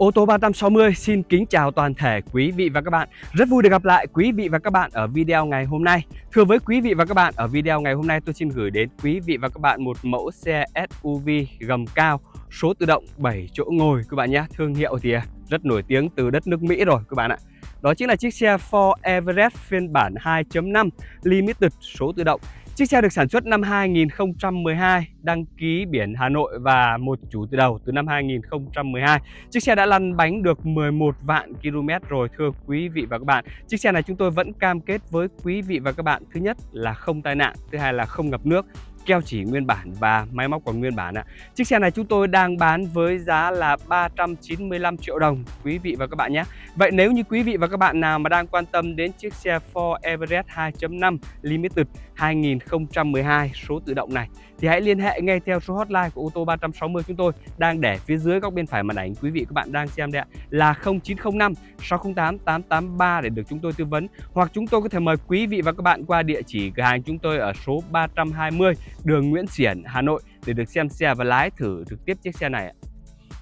Ô tô 360 xin kính chào toàn thể quý vị và các bạn. Rất vui được gặp lại quý vị và các bạn ở video ngày hôm nay. Thưa với quý vị và các bạn, ở video ngày hôm nay tôi xin gửi đến quý vị và các bạn một mẫu xe SUV gầm cao số tự động 7 chỗ ngồi các bạn nhé. Thương hiệu thì à, rất nổi tiếng từ đất nước Mỹ rồi các bạn ạ. Đó chính là chiếc xe Ford Everest phiên bản 2.5 Limited số tự động Chiếc xe được sản xuất năm 2012, đăng ký biển Hà Nội và một chủ từ đầu từ năm 2012. Chiếc xe đã lăn bánh được 11 vạn km rồi thưa quý vị và các bạn. Chiếc xe này chúng tôi vẫn cam kết với quý vị và các bạn. Thứ nhất là không tai nạn, thứ hai là không ngập nước keo chỉ nguyên bản và máy móc còn nguyên bản ạ. Chiếc xe này chúng tôi đang bán với giá là 395 triệu đồng, quý vị và các bạn nhé. Vậy nếu như quý vị và các bạn nào mà đang quan tâm đến chiếc xe Ford Everest 2.5 Limited 2012 số tự động này thì hãy liên hệ ngay theo số hotline của ô tô 360 chúng tôi đang để phía dưới góc bên phải màn ảnh quý vị các bạn đang xem đây ạ là 0905 608 883 để được chúng tôi tư vấn hoặc chúng tôi có thể mời quý vị và các bạn qua địa chỉ cửa hàng chúng tôi ở số 320 đường Nguyễn Xiển, Hà Nội để được xem xe và lái thử trực tiếp chiếc xe này ạ.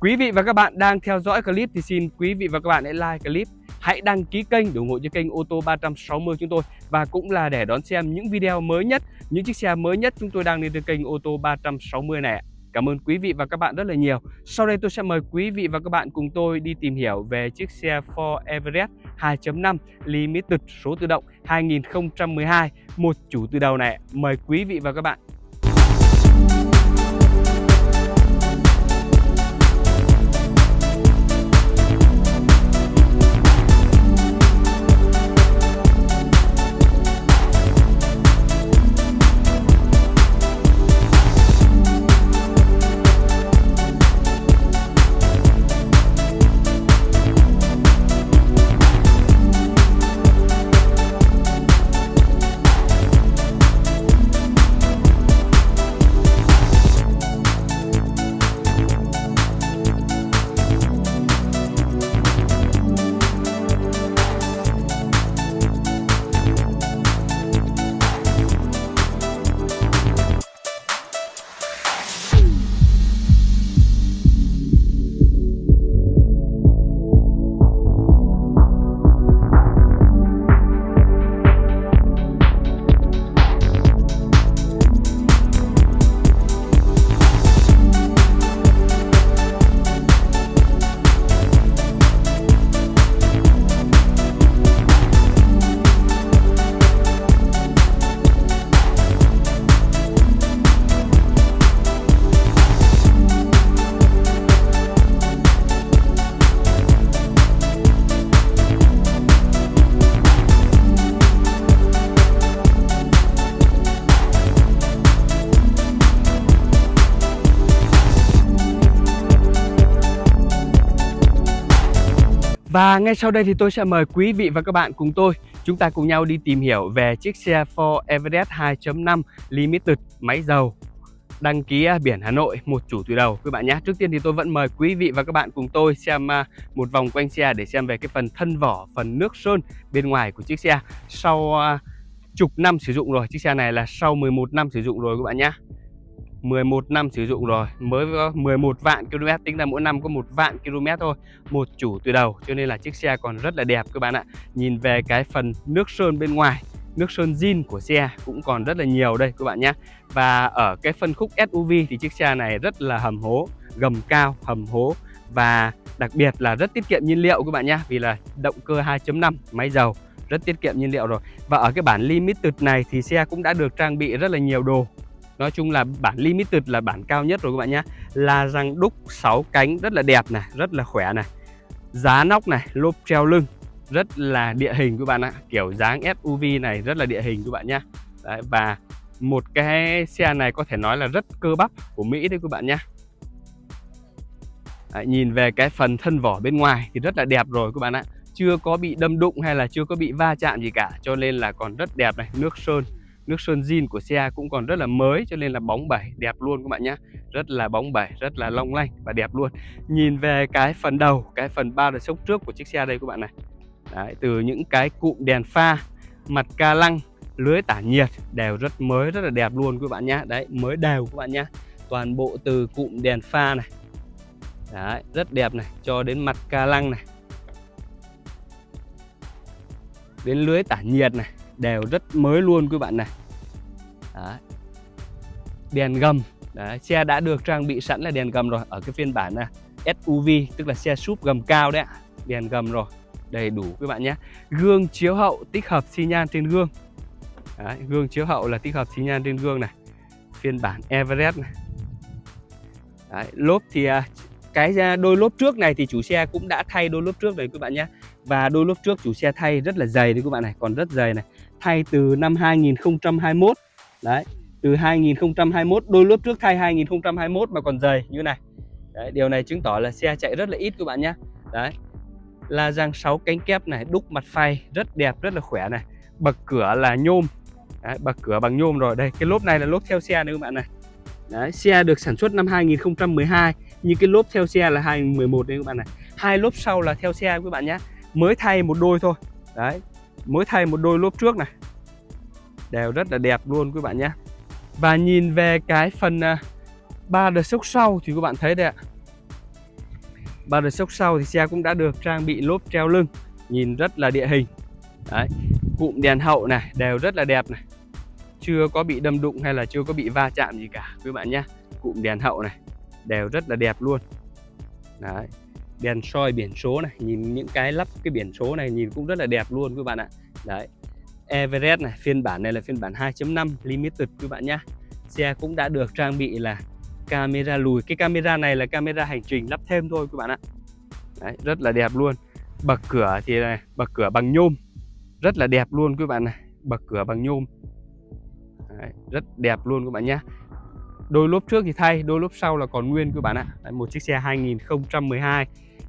Quý vị và các bạn đang theo dõi clip thì xin quý vị và các bạn hãy like clip hãy đăng ký kênh để ủng hộ cho kênh ô tô 360 chúng tôi và cũng là để đón xem những video mới nhất, những chiếc xe mới nhất chúng tôi đang lên trên kênh ô tô 360 này. Cảm ơn quý vị và các bạn rất là nhiều. Sau đây tôi sẽ mời quý vị và các bạn cùng tôi đi tìm hiểu về chiếc xe Ford Everest 2.5 Limited số tự động 2012 một chủ từ đầu này. Mời quý vị và các bạn Và ngay sau đây thì tôi sẽ mời quý vị và các bạn cùng tôi Chúng ta cùng nhau đi tìm hiểu về chiếc xe Ford Everest 2.5 Limited máy dầu Đăng ký à, biển Hà Nội, một chủ từ đầu. Các bạn nhé Trước tiên thì tôi vẫn mời quý vị và các bạn cùng tôi xem à, một vòng quanh xe để xem về cái phần thân vỏ, phần nước sơn bên ngoài của chiếc xe. Sau à, chục năm sử dụng rồi, chiếc xe này là sau 11 năm sử dụng rồi các bạn nhé. 11 năm sử dụng rồi. Mới có 11 vạn km, tính ra mỗi năm có một vạn km thôi. Một chủ từ đầu, cho nên là chiếc xe còn rất là đẹp các bạn ạ. Nhìn về cái phần nước sơn bên ngoài, nước sơn zin của xe cũng còn rất là nhiều đây các bạn nhé. Và ở cái phân khúc SUV thì chiếc xe này rất là hầm hố, gầm cao, hầm hố. Và đặc biệt là rất tiết kiệm nhiên liệu các bạn nhé, vì là động cơ 2.5 máy dầu, rất tiết kiệm nhiên liệu rồi. Và ở cái bản limited này thì xe cũng đã được trang bị rất là nhiều đồ. Nói chung là bản limited là bản cao nhất rồi các bạn nhé. Là răng đúc 6 cánh rất là đẹp này, rất là khỏe này. Giá nóc này, lốp treo lưng Rất là địa hình các bạn ạ. Kiểu dáng SUV này rất là địa hình các bạn nhé. Đấy, Và một cái xe này có thể nói là rất cơ bắp của Mỹ đấy các bạn nhé. Đấy, Nhìn về cái phần thân vỏ bên ngoài thì rất là đẹp rồi các bạn ạ. Chưa có bị đâm đụng hay là chưa có bị va chạm gì cả Cho nên là còn rất đẹp này, nước sơn nước sơn zin của xe cũng còn rất là mới cho nên là bóng bẩy đẹp luôn các bạn nhé rất là bóng bẩy rất là long lanh và đẹp luôn. Nhìn về cái phần đầu cái phần ba đời sốc trước của chiếc xe đây các bạn này. Đấy, từ những cái cụm đèn pha mặt ca lăng lưới tản nhiệt đều rất mới rất là đẹp luôn các bạn nhé đấy mới đều các bạn nhé toàn bộ từ cụm đèn pha này. Đấy, rất đẹp này cho đến mặt ca lăng này. Đến lưới tản nhiệt này đều rất mới luôn quý bạn này. Đấy. đèn gầm. Đấy, xe đã được trang bị sẵn là đèn gầm rồi. Ở cái phiên bản này, SUV tức là xe súp gầm cao đấy ạ. Đèn gầm rồi đầy đủ các bạn nhé. Gương chiếu hậu tích hợp xi nhan trên gương. Đấy, gương chiếu hậu là tích hợp xi nhan trên gương này. Phiên bản Everest này. Đấy, lốp thì à, cái à, đôi lốp trước này thì chủ xe cũng đã thay đôi lốp trước rồi các bạn nhé và đôi lúc trước chủ xe thay rất là dày đấy các bạn này còn rất dày này. Thay từ năm 2021 đấy từ 2021 đôi lốp trước thay 2021 mà còn dày như này. Đấy, điều này chứng tỏ là xe chạy rất là ít các bạn nhé. Đấy la răng 6 cánh kép này đúc mặt phay rất đẹp rất là khỏe này. Bậc cửa là nhôm. Đấy, bậc cửa bằng nhôm rồi. Đây cái lốp này là lốp theo xe nữa các bạn này. Đấy, xe được sản xuất năm 2012 như cái lốp theo xe là 2011 đấy các bạn này. Hai lốp sau là theo xe các bạn nhé mới thay một đôi thôi. Đấy, mới thay một đôi lốp trước này. Đều rất là đẹp luôn các bạn nhé. Và nhìn về cái phần à, ba đợt sốc sau thì các bạn thấy đây ạ. Ba đợt sốc sau thì xe cũng đã được trang bị lốp treo lưng, nhìn rất là địa hình. Đấy, cụm đèn hậu này đều rất là đẹp này. Chưa có bị đâm đụng hay là chưa có bị va chạm gì cả, quý bạn nhé. Cụm đèn hậu này đều rất là đẹp luôn. Đấy đèn soi biển số này nhìn những cái lắp cái biển số này nhìn cũng rất là đẹp luôn các bạn ạ. Đấy Everest này phiên bản này là phiên bản 2.5 limited các bạn nhá. Xe cũng đã được trang bị là camera lùi. Cái camera này là camera hành trình lắp thêm thôi các bạn ạ. Đấy, rất là đẹp luôn. Bậc cửa thì này bậc cửa bằng nhôm. Rất là đẹp luôn các bạn này bậc cửa bằng nhôm. Đấy, rất đẹp luôn các bạn nhé đôi lốp trước thì thay đôi lốp sau là còn nguyên các bạn ạ. Đấy, một chiếc xe 2012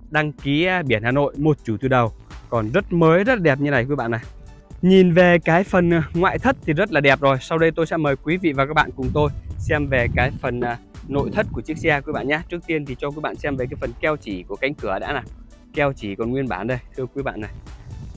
đăng ký biển Hà Nội một chủ từ đầu. Còn rất mới rất đẹp như này quý bạn này. Nhìn về cái phần à, ngoại thất thì rất là đẹp rồi. Sau đây tôi sẽ mời quý vị và các bạn cùng tôi xem về cái phần à, nội thất của chiếc xe quý bạn nhé. Trước tiên thì cho các bạn xem về cái phần keo chỉ của cánh cửa đã nè Keo chỉ còn nguyên bản đây thưa quý bạn này.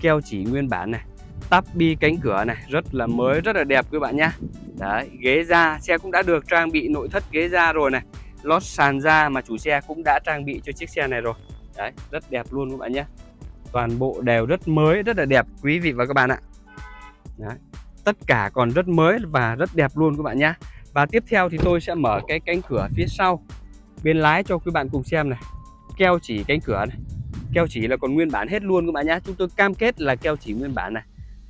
Keo chỉ nguyên bản này. Tắp bi cánh cửa này, rất là mới, rất là đẹp các bạn nhá. Đấy, ghế da, xe cũng đã được trang bị, nội thất ghế da rồi này, Lót sàn da mà chủ xe cũng đã trang bị cho chiếc xe này rồi. Đấy, rất đẹp luôn các bạn nhé Toàn bộ đều rất mới, rất là đẹp, quý vị và các bạn ạ. Đấy. Tất cả còn rất mới và rất đẹp luôn các bạn nhé Và tiếp theo thì tôi sẽ mở cái cánh cửa phía sau, Bên lái cho quý bạn cùng xem này. Keo chỉ cánh cửa này. Keo chỉ là còn nguyên bản hết luôn các bạn nhé Chúng tôi cam kết là keo chỉ nguyên bản này.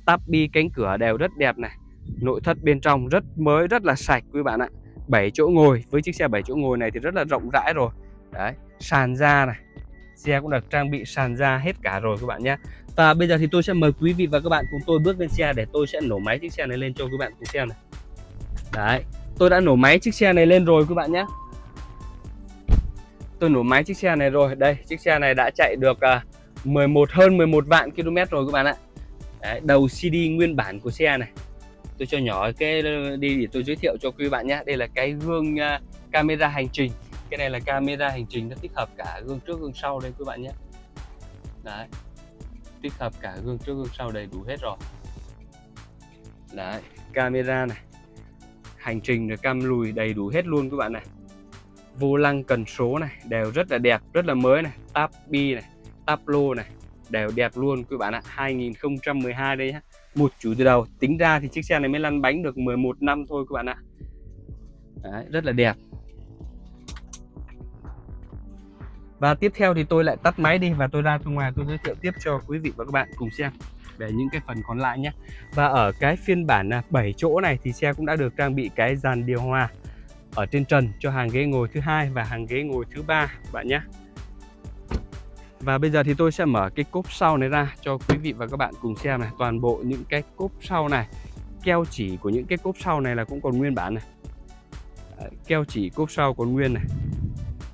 Tắp bi cánh cửa đều rất đẹp này. Nội thất bên trong rất mới, rất là sạch quý bạn ạ. 7 chỗ ngồi, với chiếc xe 7 chỗ ngồi này thì rất là rộng rãi rồi. Đấy, sàn da này. Xe cũng được trang bị sàn da hết cả rồi các bạn nhé. Và bây giờ thì tôi sẽ mời quý vị và các bạn cùng tôi bước lên xe để tôi sẽ nổ máy chiếc xe này lên cho các bạn cùng xem này. Đấy, tôi đã nổ máy chiếc xe này lên rồi các bạn nhé. Tôi nổ máy chiếc xe này rồi. Đây, chiếc xe này đã chạy được à, 11 hơn 11 vạn km rồi các bạn ạ. Đấy, đầu CD nguyên bản của xe này. Tôi cho nhỏ cái đi để tôi giới thiệu cho quý bạn nhé. Đây là cái gương uh, camera hành trình. Cái này là camera hành trình nó tích hợp cả gương trước gương sau đây quý bạn nhé. Đấy. Tích hợp cả gương trước gương sau đầy đủ hết rồi. Đấy camera này. Hành trình rồi cam lùi đầy đủ hết luôn các bạn này. Vô lăng cần số này đều rất là đẹp rất là mới này. Tab bi này tab lô này đều đẹp luôn các bạn ạ 2012 đây một chủ từ đầu tính ra thì chiếc xe này mới lăn bánh được 11 năm thôi các bạn ạ Đấy, rất là đẹp Và tiếp theo thì tôi lại tắt máy đi và tôi ra bên ngoài tôi giới thiệu tiếp cho quý vị và các bạn cùng xem về những cái phần còn lại nhé. Và ở cái phiên bản à, 7 chỗ này thì xe cũng đã được trang bị cái dàn điều hòa ở trên trần cho hàng ghế ngồi thứ hai và hàng ghế ngồi thứ ba bạn nhé. Và bây giờ thì tôi sẽ mở cái cốp sau này ra cho quý vị và các bạn cùng xem này. Toàn bộ những cái cốp sau này. Keo chỉ của những cái cốp sau này là cũng còn nguyên bản này. Keo chỉ cốp sau còn nguyên này.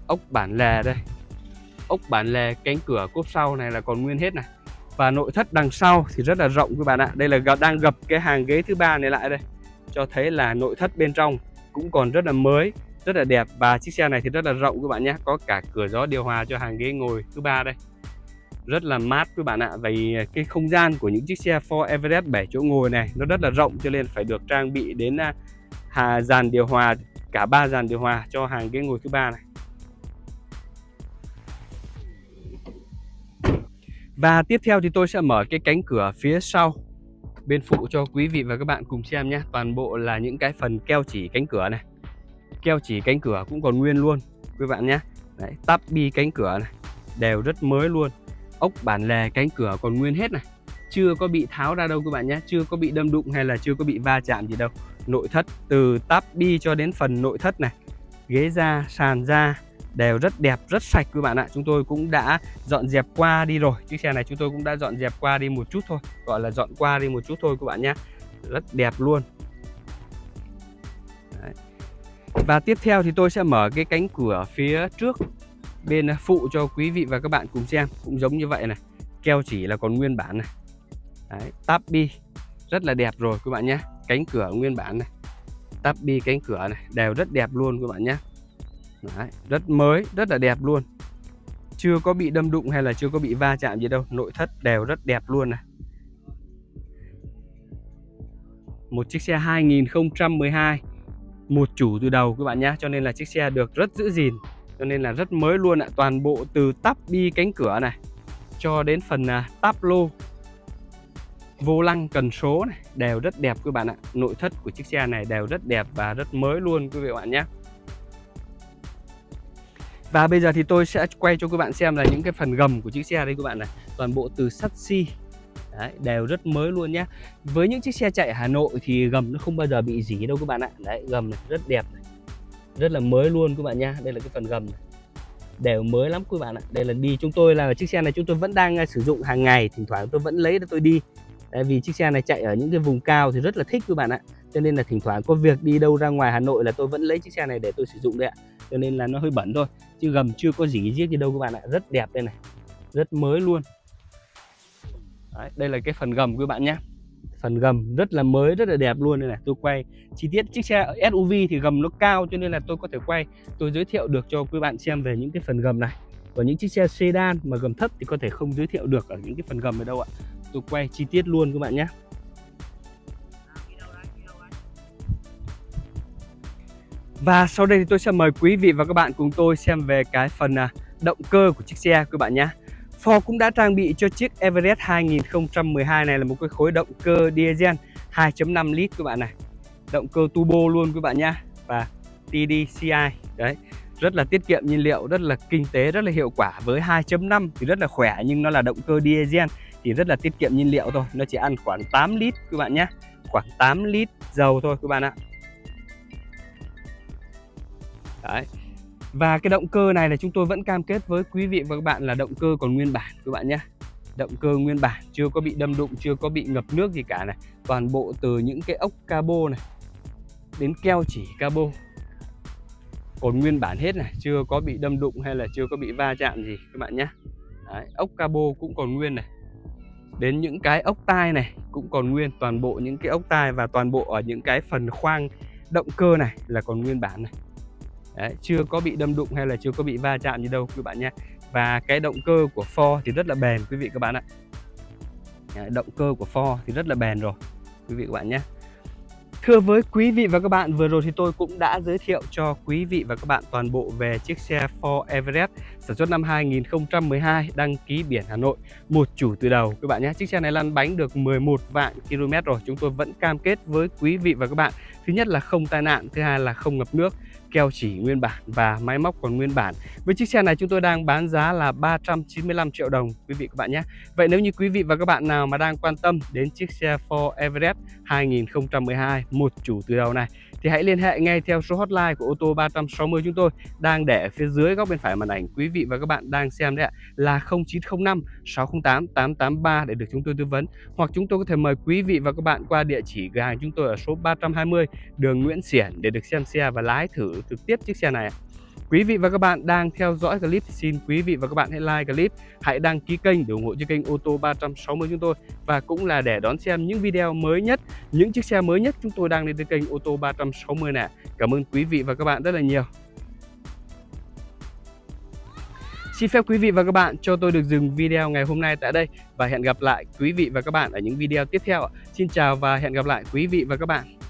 Ốc bản lề đây. Ốc bản lề cánh cửa cốp sau này là còn nguyên hết này. Và nội thất đằng sau thì rất là rộng các bạn ạ. Đây là đang gập cái hàng ghế thứ ba này lại đây. Cho thấy là nội thất bên trong cũng còn rất là mới rất là đẹp. Và chiếc xe này thì rất là rộng các bạn nhé. Có cả cửa gió điều hòa cho hàng ghế ngồi thứ ba đây. Rất là mát các bạn ạ. Vì cái không gian của những chiếc xe Ford Everest 7 chỗ ngồi này, nó rất là rộng cho nên phải được trang bị đến à, hà dàn điều hòa, cả ba dàn điều hòa cho hàng ghế ngồi thứ ba này. Và tiếp theo thì tôi sẽ mở cái cánh cửa phía sau, bên phụ cho quý vị và các bạn cùng xem nhé. Toàn bộ là những cái phần keo chỉ cánh cửa này. Keo chỉ cánh cửa cũng còn nguyên luôn quý bạn nhé. Đấy, tắp bi cánh cửa này đều rất mới luôn. Ốc bản lề cánh cửa còn nguyên hết này. Chưa có bị tháo ra đâu các bạn nhé. Chưa có bị đâm đụng hay là chưa có bị va chạm gì đâu. Nội thất từ tắp bi cho đến phần nội thất này ghế da sàn da đều rất đẹp rất sạch các bạn ạ. Chúng tôi cũng đã dọn dẹp qua đi rồi. Chiếc xe này chúng tôi cũng đã dọn dẹp qua đi một chút thôi gọi là dọn qua đi một chút thôi các bạn nhé. Rất đẹp luôn và tiếp theo thì tôi sẽ mở cái cánh cửa phía trước bên phụ cho quý vị và các bạn cùng xem. Cũng giống như vậy này. Keo chỉ là còn nguyên bản này. Đấy, tắp bi. Rất là đẹp rồi các bạn nhé. Cánh cửa nguyên bản này. Tắp bi cánh cửa này. Đều rất đẹp luôn các bạn nhé. Đấy, rất mới rất là đẹp luôn. Chưa có bị đâm đụng hay là chưa có bị va chạm gì đâu. Nội thất đều rất đẹp luôn này. Một chiếc xe 2012 một chủ từ đầu các bạn nhé cho nên là chiếc xe được rất giữ gìn, cho nên là rất mới luôn ạ. Toàn bộ từ tắp bi cánh cửa này, cho đến phần à, tắp lô, vô lăng cần số này, đều rất đẹp các bạn ạ. Nội thất của chiếc xe này đều rất đẹp và rất mới luôn quý vị bạn nhé và bây giờ thì tôi sẽ quay cho các bạn xem là những cái phần gầm của chiếc xe đây các bạn này. Toàn bộ từ sắt xi Đấy, đều rất mới luôn nhé với những chiếc xe chạy Hà Nội thì gầm nó không bao giờ bị dỉ đâu các bạn ạ. Đấy gầm này rất đẹp này rất là mới luôn các bạn nha đây là cái phần gầm này. Đều mới lắm các bạn ạ. Đây là đi chúng tôi là chiếc xe này chúng tôi vẫn đang à, sử dụng hàng ngày thỉnh thoảng tôi vẫn lấy để tôi đi. Tại vì chiếc xe này chạy ở những cái vùng cao thì rất là thích các bạn ạ. Cho nên là thỉnh thoảng có việc đi đâu ra ngoài Hà Nội là tôi vẫn lấy chiếc xe này để tôi sử dụng đấy ạ. Cho nên là nó hơi bẩn thôi chứ gầm chưa có gì giết gì đâu các bạn ạ. Rất đẹp đây này rất mới luôn đấy, đây là cái phần gầm các bạn nhé. Phần gầm rất là mới rất là đẹp luôn đây này. Tôi quay chi tiết chiếc xe SUV thì gầm nó cao cho nên là tôi có thể quay. Tôi giới thiệu được cho quý bạn xem về những cái phần gầm này. Còn những chiếc xe sedan mà gầm thấp thì có thể không giới thiệu được ở những cái phần gầm ở đâu ạ. Tôi quay chi tiết luôn các bạn nhé. Và sau đây thì tôi sẽ mời quý vị và các bạn cùng tôi xem về cái phần à, động cơ của chiếc xe các bạn nhé. Ford cũng đã trang bị cho chiếc Everest 2012 này là một cái khối động cơ diesel 2.5 lít các bạn này. Động cơ turbo luôn các bạn nhé. Và TDCI đấy rất là tiết kiệm nhiên liệu, rất là kinh tế, rất là hiệu quả với 2.5 thì rất là khỏe nhưng nó là động cơ diesel thì rất là tiết kiệm nhiên liệu thôi. Nó chỉ ăn khoảng 8 lít các bạn nhé. Khoảng 8 lít dầu thôi các bạn ạ. Đấy. Và cái động cơ này là chúng tôi vẫn cam kết với quý vị và các bạn là động cơ còn nguyên bản các bạn nhé. Động cơ nguyên bản chưa có bị đâm đụng, chưa có bị ngập nước gì cả này. Toàn bộ từ những cái ốc cabo này đến keo chỉ cabo còn nguyên bản hết này. Chưa có bị đâm đụng hay là chưa có bị va chạm gì các bạn nhé. Đấy, ốc cabo cũng còn nguyên này. Đến những cái ốc tai này cũng còn nguyên. Toàn bộ những cái ốc tai và toàn bộ ở những cái phần khoang động cơ này là còn nguyên bản này. Đấy, chưa có bị đâm đụng hay là chưa có bị va chạm gì đâu quý bạn nhé và cái động cơ của Ford thì rất là bền quý vị các bạn ạ Đấy, động cơ của Ford thì rất là bền rồi quý vị các bạn nhé Thưa với quý vị và các bạn, vừa rồi thì tôi cũng đã giới thiệu cho quý vị và các bạn toàn bộ về chiếc xe Ford Everest sản xuất năm 2012 đăng ký biển Hà Nội, một chủ từ đầu các bạn nhé. Chiếc xe này lăn bánh được 11 vạn km rồi. Chúng tôi vẫn cam kết với quý vị và các bạn. Thứ nhất là không tai nạn, thứ hai là không ngập nước keo chỉ nguyên bản và máy móc còn nguyên bản. Với chiếc xe này chúng tôi đang bán giá là 395 triệu đồng, quý vị các bạn nhé. Vậy nếu như quý vị và các bạn nào mà đang quan tâm đến chiếc xe Ford Everest 2012 một chủ từ đầu này, thì hãy liên hệ ngay theo số hotline của ô tô 360 chúng tôi đang để phía dưới góc bên phải màn ảnh quý vị và các bạn đang xem đấy ạ, là 0905 608 883 để được chúng tôi tư vấn hoặc chúng tôi có thể mời quý vị và các bạn qua địa chỉ cửa hàng chúng tôi ở số 320 đường Nguyễn Xiển để được xem xe và lái thử trực tiếp chiếc xe này Quý vị và các bạn đang theo dõi clip xin quý vị và các bạn hãy like clip, hãy đăng ký kênh để ủng hộ cho kênh ô tô 360 chúng tôi và cũng là để đón xem những video mới nhất, những chiếc xe mới nhất chúng tôi đang lên trên kênh ô tô 360 nè. Cảm ơn quý vị và các bạn rất là nhiều. Xin phép quý vị và các bạn cho tôi được dừng video ngày hôm nay tại đây và hẹn gặp lại quý vị và các bạn ở những video tiếp theo. Xin chào và hẹn gặp lại quý vị và các bạn.